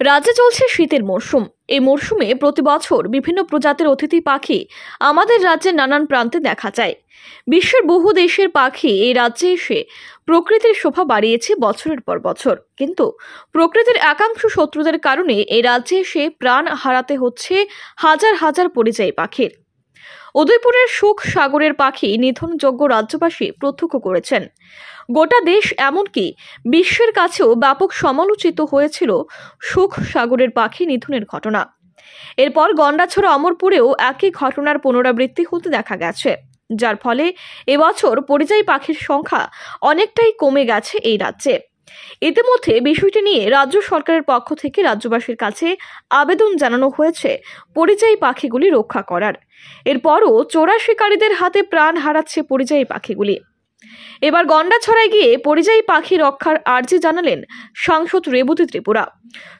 রাজ্যে চলছে শীতের মরশুম। এই মরশুমে প্রতি বছর বিভিন্ন প্রজাতির অতিথি পাখি আমাদের রাজ্যের নানান প্রান্তে দেখা যায়। বিশ্বের বহু দেশের পাখি এই রাজ্যে এসে প্রকৃতির শোভা বাড়িয়েছে বছরের পর বছর। কিন্তু প্রকৃতির একাংশ শত্রুদের কারণে এই রাজ্যে এসে প্রাণ হারাতে হচ্ছে হাজার হাজার পরিযায়ী পাখির। উদয়পুরের সুখ সাগরের পাখি নিধনযোগ্য রাজ্যবাসী প্রত্যক্ষ করেছেন। গোটা দেশ এমনকি বিশ্বের কাছেও ব্যাপক সমালোচিত হয়েছিল সুখ সাগরের পাখি নিধনের ঘটনা। এরপর গন্ডাছড়া অমরপুরেও একই ঘটনার পুনরাবৃত্তি হতে দেখা গেছে, যার ফলে এবছর পরিযায়ী পাখির সংখ্যা অনেকটাই কমে গেছে এই রাজ্যে। ইতিমধ্যে বিষয়টি নিয়ে রাজ্য সরকারের পক্ষ থেকে রাজ্যবাসীর কাছে আবেদন জানানো হয়েছে পরিযায়ী পাখিগুলি রক্ষা করার। এরপরও চোরা শিকারীদের হাতে প্রাণ হারাচ্ছে পরিযায়ী পাখিগুলি। এবার গন্ডাছড়ায় গিয়ে পরিযায়ী পাখি রক্ষার আর্জি জানালেন সাংসদ রেবতী ত্রিপুরা।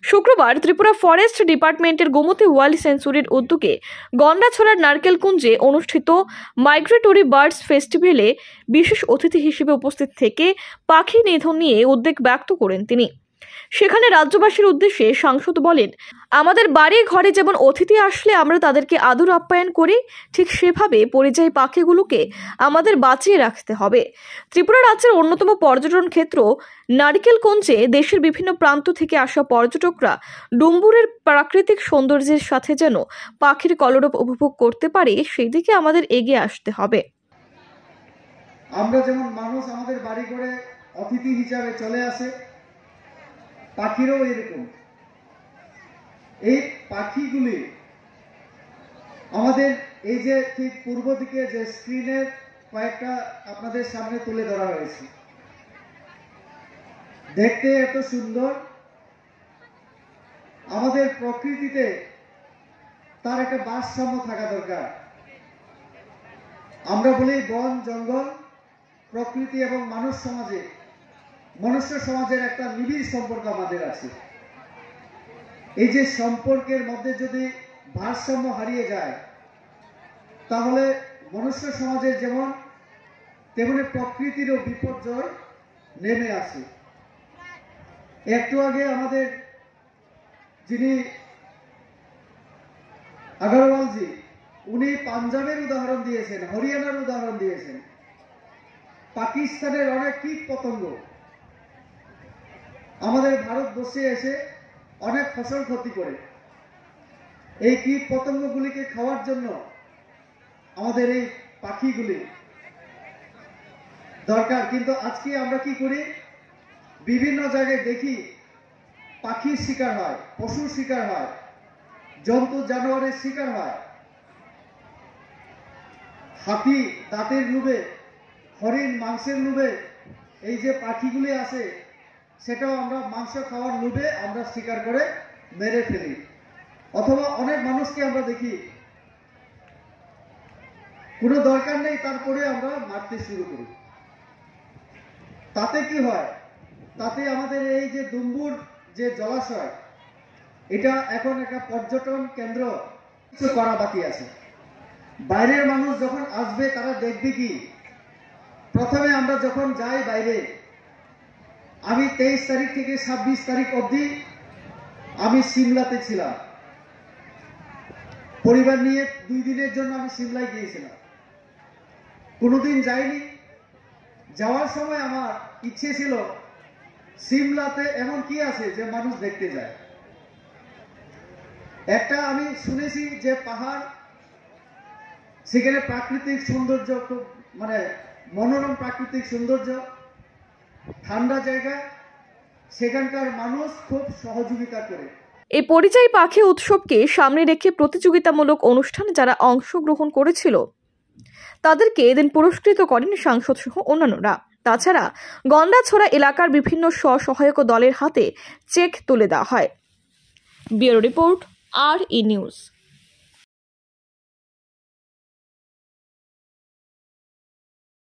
শুক্রবার ত্রিপুরা ফরেস্ট ডিপার্টমেন্টের গোমতি ওয়াইল্ড সেঞ্চুরির উদ্যোগে গন্ডাছড়ার নারকেলকুঞ্জে অনুষ্ঠিত মাইগ্রেটরি বার্ডস ফেস্টিভ্যালে বিশেষ অতিথি হিসেবে উপস্থিত থেকে পাখি নিধন নিয়ে উদ্বেগ ব্যক্ত করেন তিনি। সেখানে রাজ্যবাসীর উদ্দেশ্যে সাংসদ বলেন, আমাদের বাড়ি ঘরে যেমন অতিথি আসলে আমরা তাদেরকে আদর আপ্যায়ন করি, ঠিক সেভাবে পরিযায়ী পাখিগুলোকে আমাদের বাঁচিয়ে রাখতে হবে। ত্রিপুরা রাজ্যের অন্যতম পর্যটন ক্ষেত্র নারিকেলগঞ্জে দেশের বিভিন্ন প্রান্ত থেকে আসা পর্যটকরা ডুম্বুরের প্রাকৃতিক সৌন্দর্যের সাথে যেন পাখির কলরব উপভোগ করতে পারে সেই দিকে আমাদের এগিয়ে আসতে হবে। আমরা যেমন মানুষ আমাদের বাড়ি করে অতিথি হিসাবে চলে আসে পাখিরও এরকম। এই পাখিগুলি আমাদের এই যে ঠিক পূর্ব দিকে যে স্ক্রিনের কয়েকটা আপনাদের সামনে তুলে ধরা হয়েছে। দেখতে এত সুন্দর। আমাদের প্রকৃতিতে তার একটা ভারসাম্য থাকা দরকার। আমরা বলি বন, জঙ্গল, প্রকৃতি এবং মানুষ সমাজে। মনুষ্য সমাজের একটা নিবিড় সম্পর্ক আমাদের আছে। এই যে সম্পর্কের মধ্যে যদি ভারসাম্য হারিয়ে যায়, তাহলে মনুষ্য সমাজের যেমন তেমনি প্রকৃতিরও বিপর্যয় নেমে আসে। একটু আগে আমাদের যিনি আগরওয়ালজি, উনি পাঞ্জাবের উদাহরণ দিয়েছেন, হরিয়ানার উদাহরণ দিয়েছেন। পাকিস্তানের অনেক কীট পতঙ্গ আমাদের ভারতবর্ষে এসে অনেক ফসল ক্ষতি করে। এই কীট পতঙ্গগুলিকে খাওয়ার জন্য আমাদের এই পাখিগুলি দরকার। কিন্তু আজকে আমরা কি করি? বিভিন্ন জায়গায় দেখি পাখির শিকার হয়, পশুর শিকার হয়, জন্তু জানোয়ারের শিকার হয়। হাতি দাঁতের লোভে, হরিণ মাংসের লোভে এই যে পাখিগুলি আছে সেটাও আমরা মাংস খাওয়ার লোভে আমরা শিকার করে মেরে ফেলি। অথবা অনেক মানুষকে আমরা দেখি, কোনো দরকার নেই, তারপরে আমরা মারতে শুরু করি। তাতে কি হয়? তাতে আমাদের এই যে দুম্বুর যে জলাশয়, এটা এখন একটা পর্যটন কেন্দ্র, কিছু করা বাকি আছে। বাইরের মানুষ যখন আসবে, তারা দেখবে কি? প্রথমে আমরা যখন যাই বাইরে আমি তেইশ তারিখ থেকে ছাব্বিশ তারিখ অবধি আমি সিমলাতে ছিলাম। পরিবার নিয়ে দুই দিনের জন্য আমি সিমলায় গিয়েছিলাম। কোনোদিন যাইনি। যাওয়ার সময় আমার ইচ্ছে ছিল সিমলাতে এমন কি আছে যে মানুষ দেখতে যায়। একটা আমি শুনেছি যে পাহাড়, সেখানে প্রাকৃতিক সৌন্দর্য খুব মানে মনোরম প্রাকৃতিক সৌন্দর্য। ঠান্ডা জায়গা, সেখানকার মানুষ খুব সহযোগিতা করে। এই পরিযায়ী পাখি উৎসবকে সামনে রেখে প্রতিযোগিতামূলক অনুষ্ঠানে যারা অংশগ্রহণ করেছিল, তাদেরকে এদিন পুরস্কৃত করেন সাংসদ সহ অন্যান্যরা। তাছাড়া গন্ডাছড়া এলাকার বিভিন্ন স্বসহায়ক দলের হাতে চেক তুলে দেওয়া হয়। ব্যুরো রিপোর্ট, আর ই নিউজ।